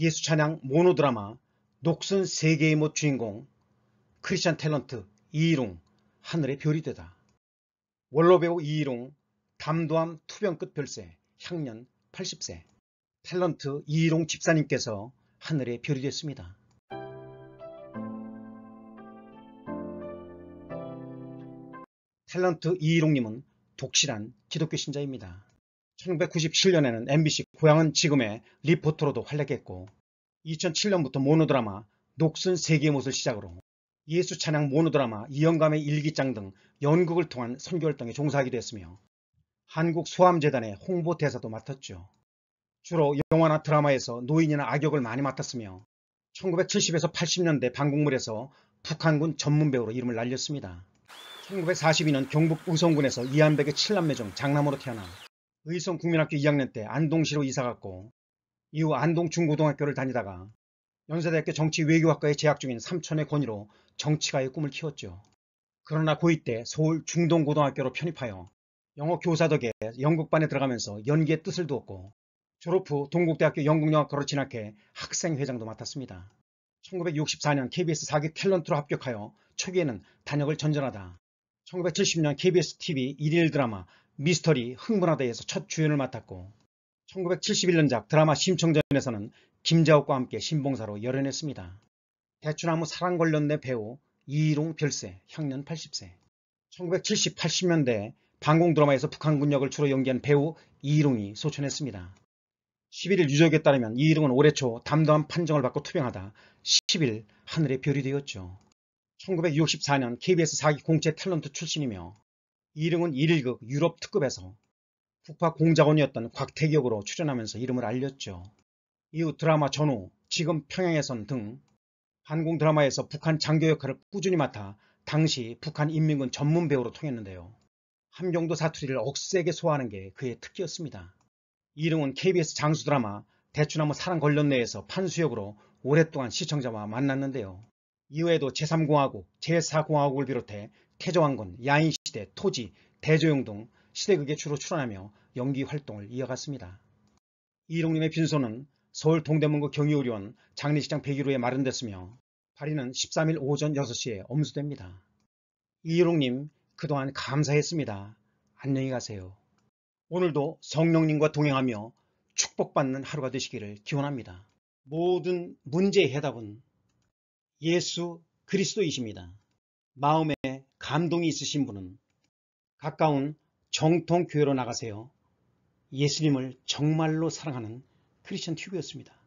예수 찬양 모노드라마 녹슨 세계의 못 주인공 크리스찬 탤런트 이일웅 하늘의 별이 되다. 원로배우 이일웅 담도함 투병 끝 별세 향년 80세 탤런트 이일웅 집사님께서 하늘의 별이 됐습니다. 탤런트 이일웅님은 독실한 기독교 신자입니다. 1997년에는 MBC 고향은 지금의 리포터로도 활약했고 2007년부터 모노드라마 녹슨 세계의 못을 시작으로 예수 찬양 모노드라마 이영감의 일기장 등 연극을 통한 선교활동에 종사하기도 했으며 한국 소아암재단의 홍보대사도 맡았죠. 주로 영화나 드라마에서 노인이나 악역을 많이 맡았으며 1970에서 80년대 방공물에서 북한군 전문배우로 이름을 날렸습니다. 1942년 경북 의성군에서 이한백의 7남매 중 장남으로 태어나 의성 국민학교 2학년 때 안동시로 이사갔고 이후 안동 중고등학교를 다니다가 연세대학교 정치외교학과에 재학 중인 삼촌의 권위로 정치가의 꿈을 키웠죠. 그러나 고2 때 서울 중동고등학교로 편입하여 영어 교사 덕에 연극반에 들어가면서 연기의 뜻을 두었고 졸업 후 동국대학교 영국영화과로 진학해 학생회장도 맡았습니다. 1964년 KBS 4기 탤런트로 합격하여 초기에는 단역을 전전하다 1970년 KBS TV 1일 드라마 미스터리 흥분하다에서 첫 주연을 맡았고 1971년작 드라마 심청전에서는 김자옥과 함께 신봉사로 열연했습니다. 대추나무 사랑 관련된 배우 이일웅 별세 향년 80세 1970, 80년대 방공 드라마에서 북한군 역을 주로 연기한 배우 이일웅이 소천했습니다. 11일 유족에 따르면 이일웅은 올해 초 담담한 판정을 받고 투병하다 10일 하늘의 별이 되었죠. 1964년 KBS 4기 공채 탤런트 출신이며 이일웅은 1일극 유럽 특급에서 북파 공작원이었던 곽태기 역으로 출연하면서 이름을 알렸죠. 이후 드라마 전후, 지금 평양에선 등 한공 드라마에서 북한 장교 역할을 꾸준히 맡아 당시 북한 인민군 전문 배우로 통했는데요. 함경도 사투리를 억세게 소화하는 게 그의 특기였습니다. 이름은 KBS 장수 드라마 대추나무 사랑 관련내에서 판수역으로 오랫동안 시청자와 만났는데요. 이후에도 제3공화국, 제4공화국을 비롯해 태조왕건, 야인시대, 토지, 대조영 등 시대극에 주로 출연하며 연기 활동을 이어갔습니다. 이롱님의 빈소는 서울 동대문구 경희의료원 장례식장 101호에 마련됐으며 발인은 13일 오전 6시에 엄수됩니다. 이롱님 그동안 감사했습니다. 안녕히 가세요. 오늘도 성령님과 동행하며 축복받는 하루가 되시기를 기원합니다. 모든 문제의 해답은 예수 그리스도이십니다. 마음에 감동이 있으신 분은 가까운 정통교회로 나가세요. 예수님을 정말로 사랑하는 크리스천 튜브였습니다.